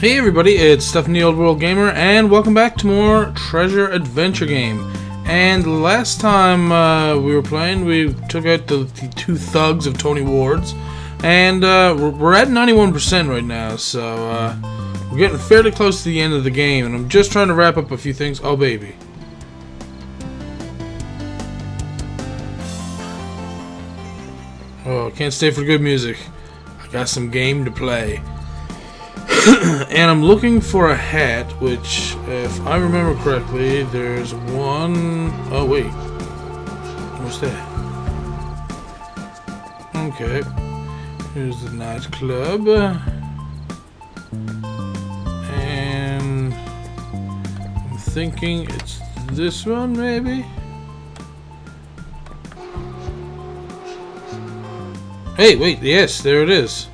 Hey everybody, it's Stephanie Old World Gamer, and welcome back to more Treasure Adventure Game. And last time uh, we were playing, we took out the, the two thugs of Tony Ward's, and uh, we're, we're at 91% right now, so uh, we're getting fairly close to the end of the game, and I'm just trying to wrap up a few things. Oh baby. Oh, can't stay for good music. I got some game to play. and I'm looking for a hat, which, if I remember correctly, there's one oh wait. What's that? Okay. Here's the nightclub. And I'm thinking it's this one, maybe? Hey, wait, yes, there it is.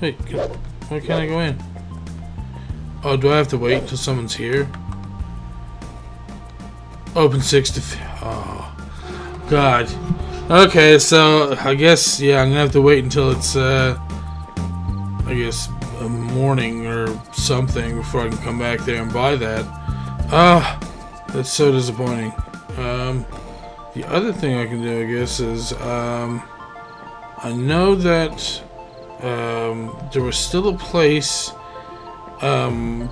Wait, why can't I go in? Oh, do I have to wait until someone's here? Open 6 to... Oh, God. Okay, so I guess, yeah, I'm gonna have to wait until it's, uh, I guess, a morning or something before I can come back there and buy that. Ah, that's so disappointing. Um, the other thing I can do, I guess, is, um, I know that um, there was still a place. Um,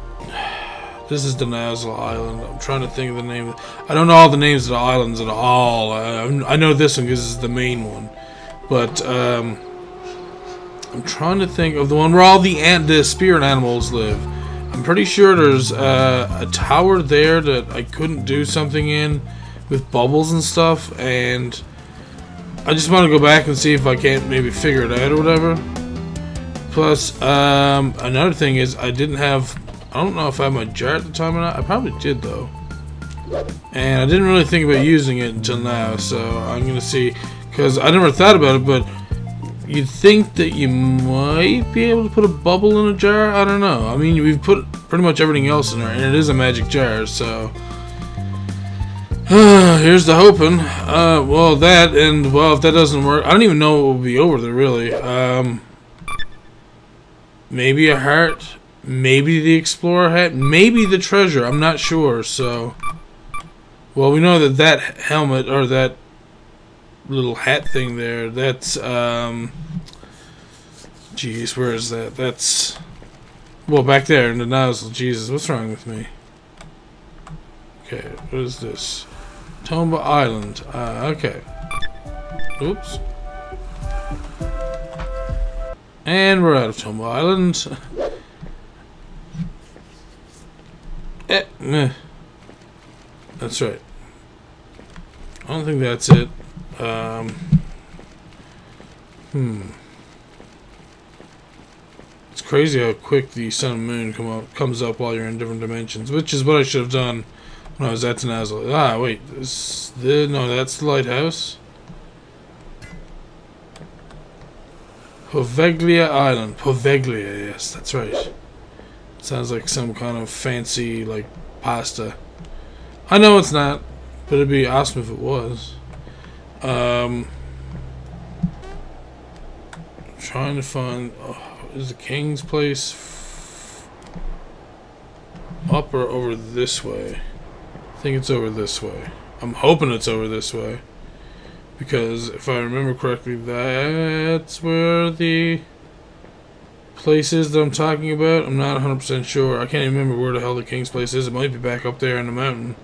this is Denazal Island. I'm trying to think of the name. I don't know all the names of the islands at all. I know this one because it's the main one, but um, I'm trying to think of the one where all the ant, the spirit animals live. I'm pretty sure there's uh, a tower there that I couldn't do something in with bubbles and stuff, and I just want to go back and see if I can't maybe figure it out or whatever. Plus, um, another thing is I didn't have, I don't know if I had my jar at the time or not. I probably did though. And I didn't really think about using it until now, so I'm to see, because I never thought about it, but you'd think that you might be able to put a bubble in a jar? I don't know. I mean, we've put pretty much everything else in there, and it is a magic jar, so... Here's the hoping. Uh, well, that, and, well, if that doesn't work, I don't even know what will be over there, really. Um, maybe a heart, maybe the explorer hat, maybe the treasure, I'm not sure, so... Well, we know that that helmet, or that little hat thing there, that's, um... Jeez, where is that? That's... Well, back there in the nozzle. Jesus, what's wrong with me? Okay, what is this? Tomba Island. Uh, okay. Oops. And we're out of Tomba Island. eh, meh. That's right. I don't think that's it. Um, hmm. It's crazy how quick the sun and moon come up, comes up while you're in different dimensions, which is what I should have done when I was at Tenazal. Ah, wait. This, the, no, that's the lighthouse. Poveglia Island. Poveglia, yes, that's right. Sounds like some kind of fancy, like, pasta. I know it's not, but it'd be awesome if it was. Um, trying to find. Oh, is the king's place up or over this way? I think it's over this way. I'm hoping it's over this way. Because if I remember correctly, that's where the place is that I'm talking about. I'm not 100% sure. I can't even remember where the hell the king's place is. It might be back up there in the mountain.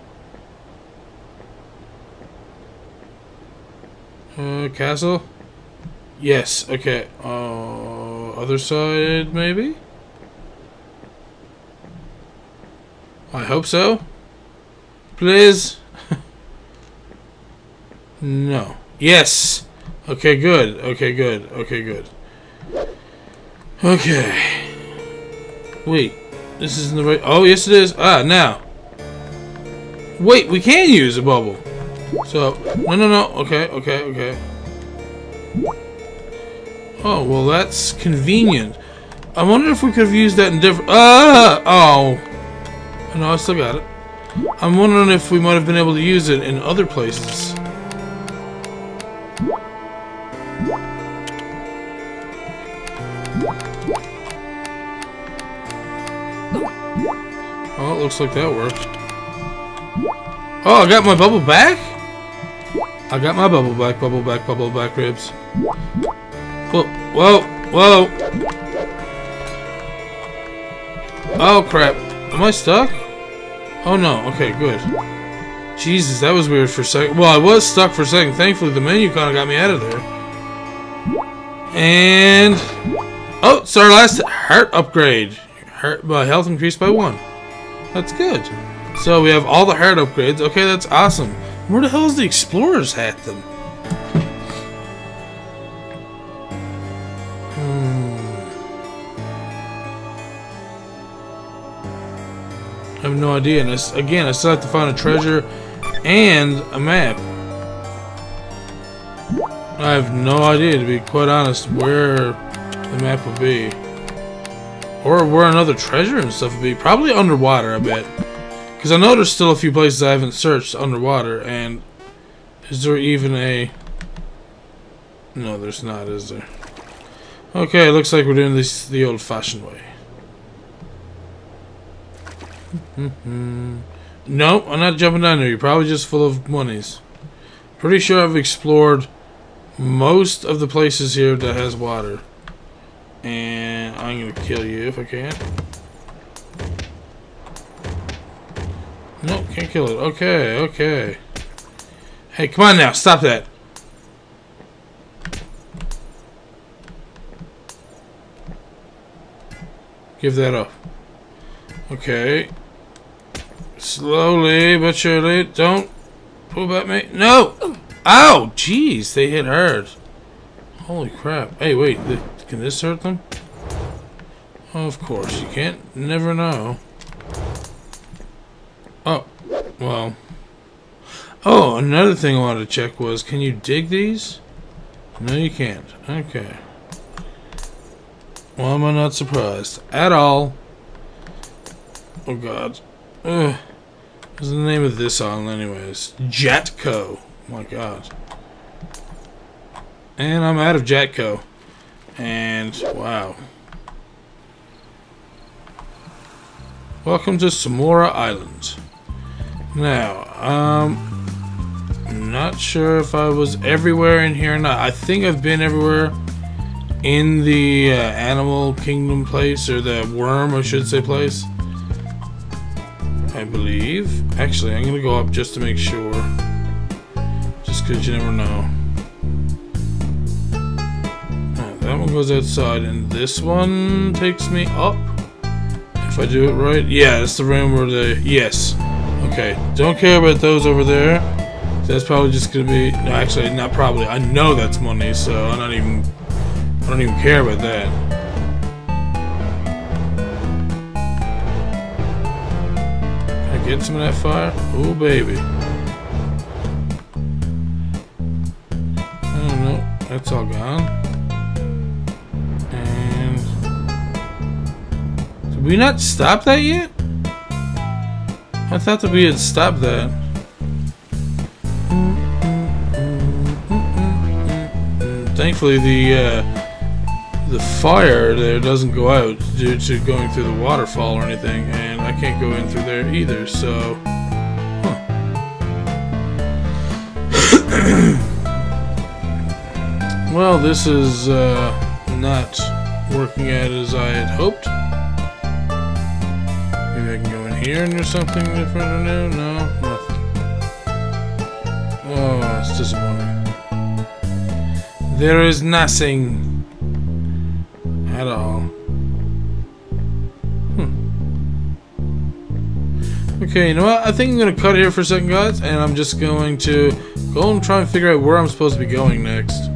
Uh, castle? Yes, okay. Uh, other side, maybe? I hope so. Please? no. Yes! Okay, good. Okay, good. Okay, good. Okay. Wait. This isn't the right... Oh, yes it is. Ah, now. Wait, we can use a bubble. So, no, no, no. Okay, okay, okay. Oh, well, that's convenient. I wonder if we could have used that in different... Ah! Oh. No, I still got it. I'm wondering if we might have been able to use it in other places. Looks like that worked. Oh, I got my bubble back? I got my bubble back, bubble back, bubble back ribs. Whoa, whoa, whoa. Oh, crap. Am I stuck? Oh, no. Okay, good. Jesus, that was weird for a second. Well, I was stuck for a second. Thankfully, the menu kind of got me out of there. And... Oh, it's our last heart upgrade. Heart, my health increased by one. That's good. So we have all the heart upgrades. Okay, that's awesome. Where the hell is the explorer's hat then? Hmm. I have no idea. And it's, again, I still have to find a treasure and a map. I have no idea, to be quite honest, where the map would be. Or where another treasure and stuff would be. Probably underwater, I bet. Because I know there's still a few places I haven't searched underwater, and is there even a... No, there's not, is there? Okay, it looks like we're doing this the old-fashioned way. no, I'm not jumping down there. You're probably just full of monies. Pretty sure I've explored most of the places here that has water. And I'm to kill you if I can. Nope, can't kill it. Okay, okay. Hey, come on now. Stop that. Give that up. Okay. Slowly but surely. Don't pull back me. No! Ow! Jeez, they hit hard. Holy crap. Hey, wait. Can this hurt them? Of course. You can't never know. Oh. Well. Oh, another thing I wanted to check was, can you dig these? No, you can't. Okay. Well, am I not surprised? At all. Oh, God. Ugh. What's the name of this island, anyways? Jatco. My God. And I'm out of Jatco. And, wow. Welcome to Samora Island. Now, um... I'm not sure if I was everywhere in here or not. I think I've been everywhere in the uh, Animal Kingdom place, or the Worm, I should say, place. I believe. Actually, I'm going to go up just to make sure. Just because you never know. That one goes outside, and this one takes me up. If I do it right. Yeah, it's the room where the... Yes. Okay, don't care about those over there. That's probably just gonna be... No, actually, not probably. I know that's money, so I'm not even... I don't even care about that. I get some of that fire? Oh, baby. Oh, no. That's all gone. We not stop that yet? I thought that we had stopped that. Thankfully, the uh, the fire there doesn't go out due to going through the waterfall or anything, and I can't go in through there either. So, huh. well, this is uh, not working out as I had hoped. And there's something different or new. No, nothing. Oh, it's disappointing. There is nothing at all. Hmm. Okay, you know what? I think I'm going to cut here for a second, guys, and I'm just going to go and try and figure out where I'm supposed to be going next.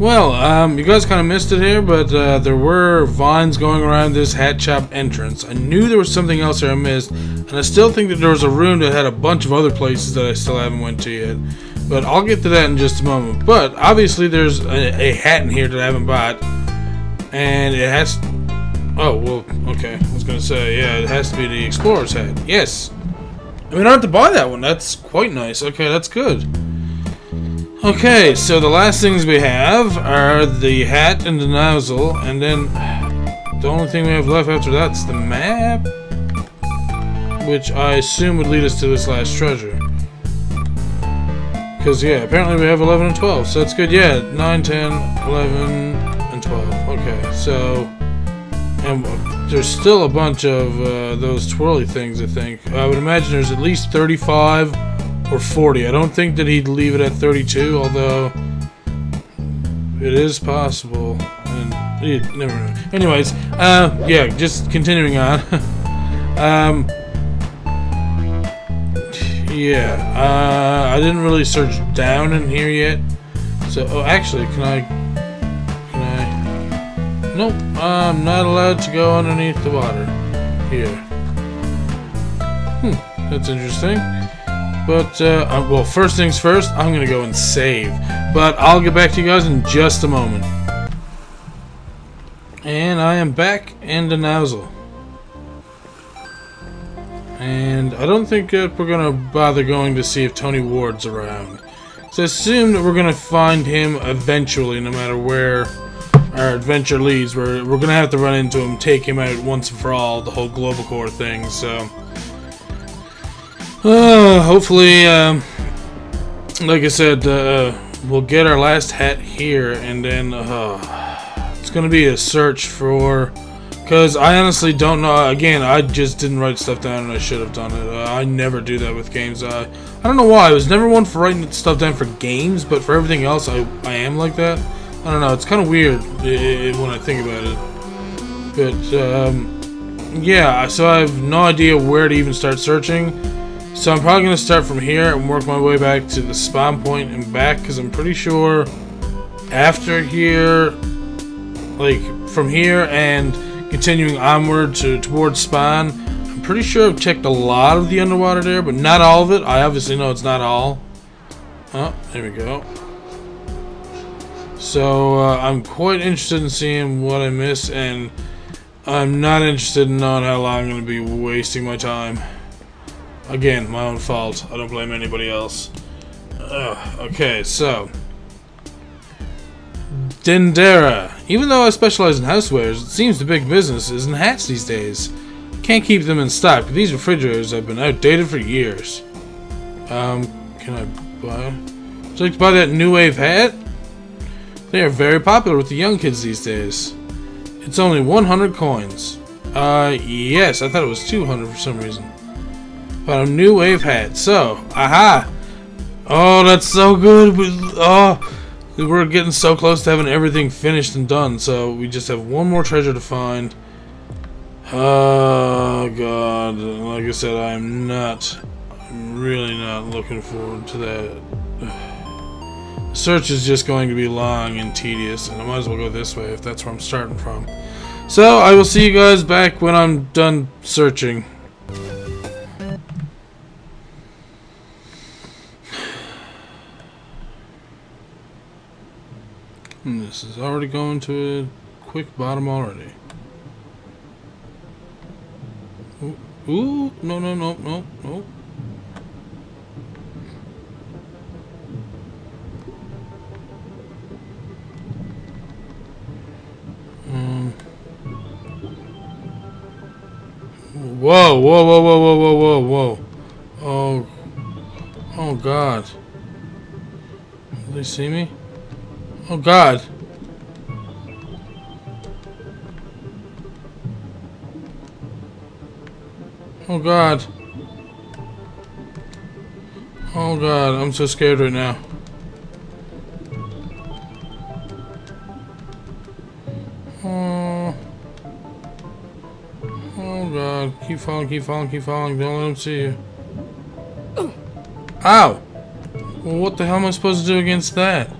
Well, um, you guys kind of missed it here, but uh, there were vines going around this hat shop entrance. I knew there was something else here I missed, and I still think that there was a room that had a bunch of other places that I still haven't went to yet. But I'll get to that in just a moment. But obviously, there's a, a hat in here that I haven't bought, and it has. Oh well, okay. I was gonna say, yeah, it has to be the explorer's hat. Yes. I mean, I have to buy that one. That's quite nice. Okay, that's good. Okay, so the last things we have are the hat and the nozzle, and then the only thing we have left after that's the map, which I assume would lead us to this last treasure. Because, yeah, apparently we have 11 and 12, so that's good. Yeah, 9, 10, 11, and 12. Okay, so... And there's still a bunch of uh, those twirly things, I think. I would imagine there's at least 35 or 40. I don't think that he'd leave it at 32, although it is possible. And eh, never. Anyways, uh, yeah, just continuing on. um, yeah, uh, I didn't really search down in here yet. So, oh, actually, can I? Can I? Nope, I'm not allowed to go underneath the water here. Hmm, that's interesting. But, uh, well, first things first, I'm going to go and save. But I'll get back to you guys in just a moment. And I am back in the nozzle. And I don't think that we're going to bother going to see if Tony Ward's around. So I assume that we're going to find him eventually, no matter where our adventure leads. We're, we're going to have to run into him, take him out once and for all, the whole Globocore thing, so... Uh, hopefully, um, like I said, uh, we'll get our last hat here, and then uh, it's gonna be a search for. Because I honestly don't know. Again, I just didn't write stuff down, and I should have done it. Uh, I never do that with games. I I don't know why. I was never one for writing stuff down for games, but for everything else, I I am like that. I don't know. It's kind of weird when I think about it. But um, yeah, so I have no idea where to even start searching. So I'm probably going to start from here and work my way back to the spawn point and back because I'm pretty sure after here, like from here and continuing onward to towards spawn, I'm pretty sure I've checked a lot of the underwater there, but not all of it. I obviously know it's not all. Oh, there we go. So uh, I'm quite interested in seeing what I miss and I'm not interested in knowing how long I'm going to be wasting my time. Again, my own fault. I don't blame anybody else. Ugh, okay, so. Dendera. Even though I specialize in housewares, it seems the big business is in hats these days. Can't keep them in stock, but these refrigerators have been outdated for years. Um, can I buy? Would you like to buy that new wave hat? They are very popular with the young kids these days. It's only 100 coins. Uh, yes, I thought it was 200 for some reason. But a new wave hat. So, aha! Oh, that's so good. We, oh, we're getting so close to having everything finished and done. So we just have one more treasure to find. Oh God! Like I said, I'm not. I'm really not looking forward to that. Search is just going to be long and tedious, and I might as well go this way if that's where I'm starting from. So I will see you guys back when I'm done searching. And this is already going to a quick bottom already. Ooh, no, no, no, no, no. Um. Whoa, whoa, whoa, whoa, whoa, whoa, whoa, whoa. Oh. Oh, God. Do they see me? Oh god. Oh god. Oh god, I'm so scared right now. Oh. Oh god, keep falling, keep falling, keep falling. Don't let them see you. Ow! Well, what the hell am I supposed to do against that?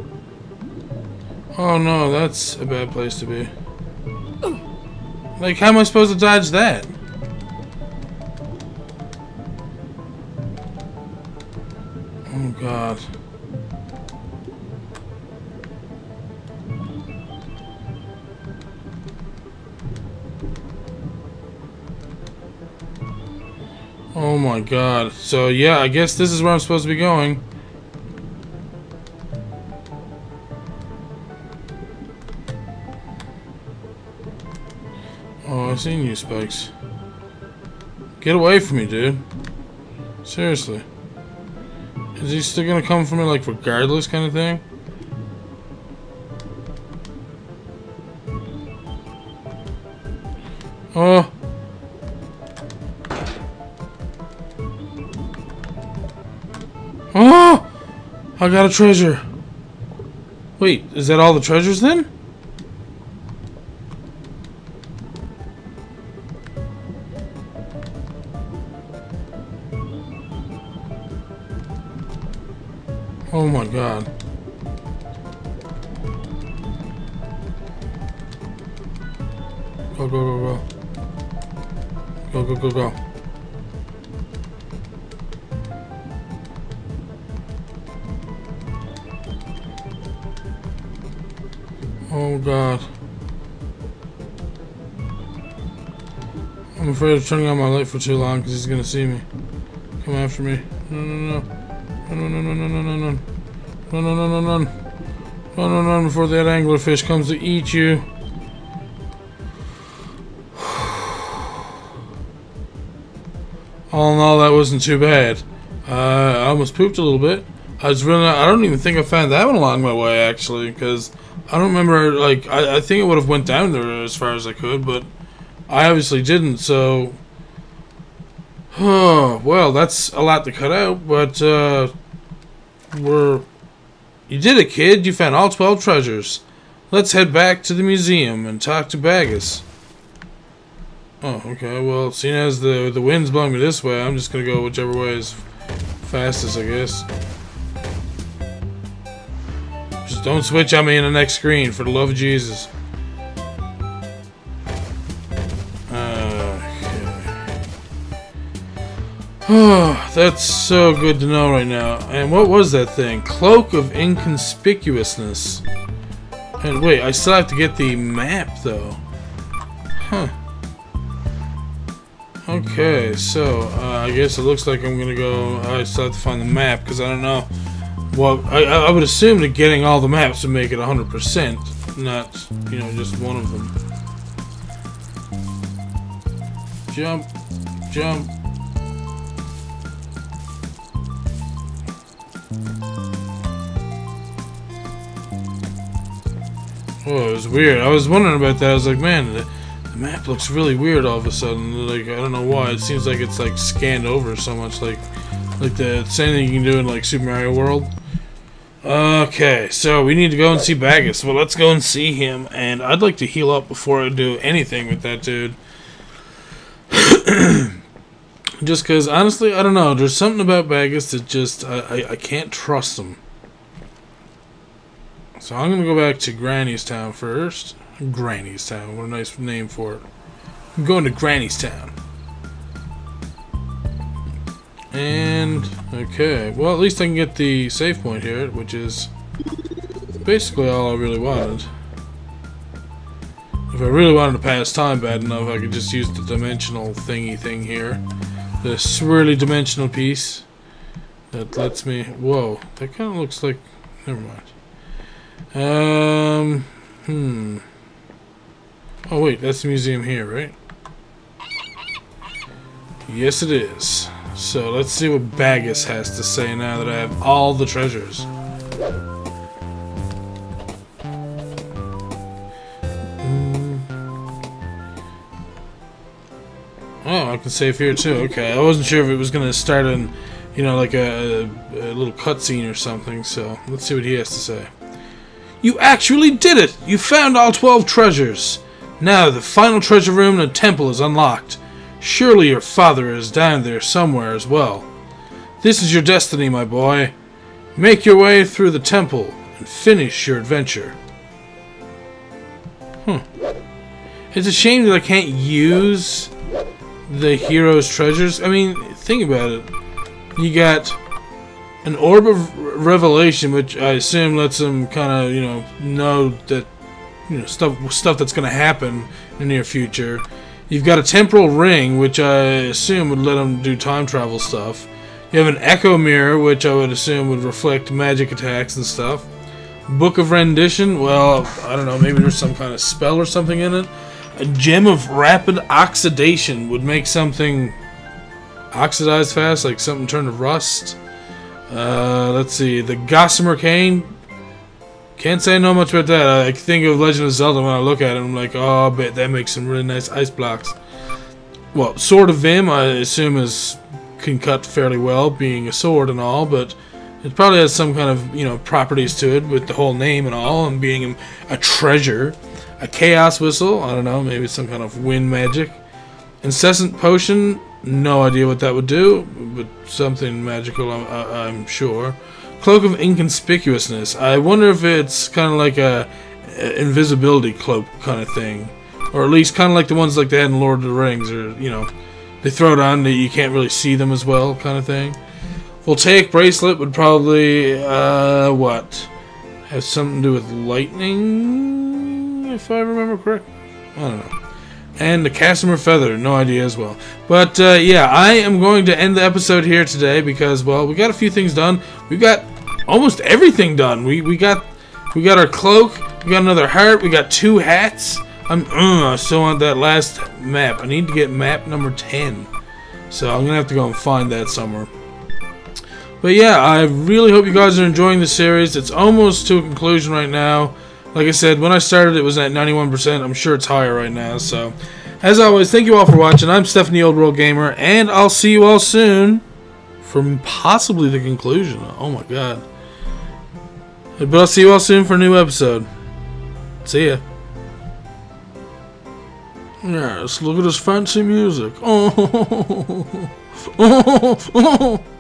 Oh no, that's a bad place to be. Like, how am I supposed to dodge that? Oh god. Oh my god. So yeah, I guess this is where I'm supposed to be going. Seen you, Spikes. Get away from me, dude. Seriously. Is he still gonna come for me, like, regardless kind of thing? Oh! Oh! I got a treasure. Wait, is that all the treasures then? Oh my god. Go, go, go, go. Go, go, go, go. Oh god. I'm afraid of turning on my light for too long because he's gonna see me. Come after me. No, no, no. No, no, no, no, no, no, no. No, no, no, no, no. No, no, no, before that anglerfish comes to eat you. All in all, that wasn't too bad. Uh, I almost pooped a little bit. I was really, I don't even think I found that one along my way, actually, because I don't remember, like, I, I think it would have went down there as far as I could, but I obviously didn't, so... Oh, well, that's a lot to cut out, but, uh... We're... You did it, kid. You found all 12 treasures. Let's head back to the museum and talk to Bagus. Oh, okay. Well, seeing as the the wind's blowing me this way, I'm just gonna go whichever way is fastest, I guess. Just don't switch on me in the next screen, for the love of Jesus. that's so good to know right now. And what was that thing? Cloak of Inconspicuousness. And wait, I still have to get the map, though. Huh. Okay, so, uh, I guess it looks like I'm gonna go... I still have to find the map, because I don't know... Well, I, I would assume that getting all the maps would make it 100%, not, you know, just one of them. Jump, jump, Oh, it was weird. I was wondering about that. I was like, man, the, the, map looks really weird all of a sudden. Like, I don't know why. It seems like it's like scanned over so much. Like, like the same thing you can do in like Super Mario World. Okay, so we need to go and see Bagus. Well, let's go and see him. And I'd like to heal up before I do anything with that dude. just because, honestly, I don't know. There's something about Bagus that just, I, I, I can't trust him. So I'm going to go back to Granny's Town first. Granny's Town, what a nice name for it. I'm going to Granny's Town. And, okay, well at least I can get the save point here, which is basically all I really wanted. If I really wanted to pass time bad enough, I could just use the dimensional thingy thing here. The swirly dimensional piece that lets me... Whoa, that kind of looks like... Never mind. Um, hmm. Oh, wait, that's the museum here, right? Yes, it is. So, let's see what Bagus has to say now that I have all the treasures. Hmm. Oh, I can save here too. Okay, I wasn't sure if it was to start in, you know, like a, a little cutscene or something. So, let's see what he has to say. You actually did it! You found all 12 treasures! Now the final treasure room in the temple is unlocked. Surely your father is down there somewhere as well. This is your destiny, my boy. Make your way through the temple and finish your adventure. Hmm. It's a shame that I can't use the hero's treasures. I mean, think about it. You got an orb of revelation, which I assume lets them kind of, you know, know that, you know, stuff stuff that's going to happen in the near future. You've got a temporal ring, which I assume would let them do time travel stuff. You have an echo mirror, which I would assume would reflect magic attacks and stuff. Book of rendition, well, I don't know, maybe there's some kind of spell or something in it. A gem of rapid oxidation would make something oxidize fast, like something turn to rust. Uh, let's see, the Gossamer Cane. Can't say no much about that. I think of Legend of Zelda when I look at it. I'm like, oh, bet that makes some really nice ice blocks. Well, Sword of Vim, I assume, is can cut fairly well, being a sword and all, but it probably has some kind of you know properties to it with the whole name and all, and being a treasure. A Chaos Whistle, I don't know, maybe some kind of wind magic. Incessant Potion, no idea what that would do, but something magical, I'm, I'm sure. Cloak of Inconspicuousness. I wonder if it's kind of like a, a invisibility cloak kind of thing, or at least kind of like the ones like they had in Lord of the Rings, or you know, they throw it on that you can't really see them as well, kind of thing. Voltaic bracelet would probably uh, what have something to do with lightning, if I remember correct? I don't know and the Casimir Feather. No idea as well. But uh, yeah, I am going to end the episode here today because well, we got a few things done. We got almost everything done. We we got we got our cloak. We got another heart. We got two hats. I'm uh, still want that last map. I need to get map number ten. So I'm gonna have to go and find that somewhere. But yeah, I really hope you guys are enjoying the series. It's almost to a conclusion right now. Like I said, when I started it was at 91%. I'm sure it's higher right now. So, as always, thank you all for watching. I'm Stephanie Old World Gamer, and I'll see you all soon for possibly the conclusion. Oh my god. But I'll see you all soon for a new episode. See ya. Yes, look at this fancy music. Oh.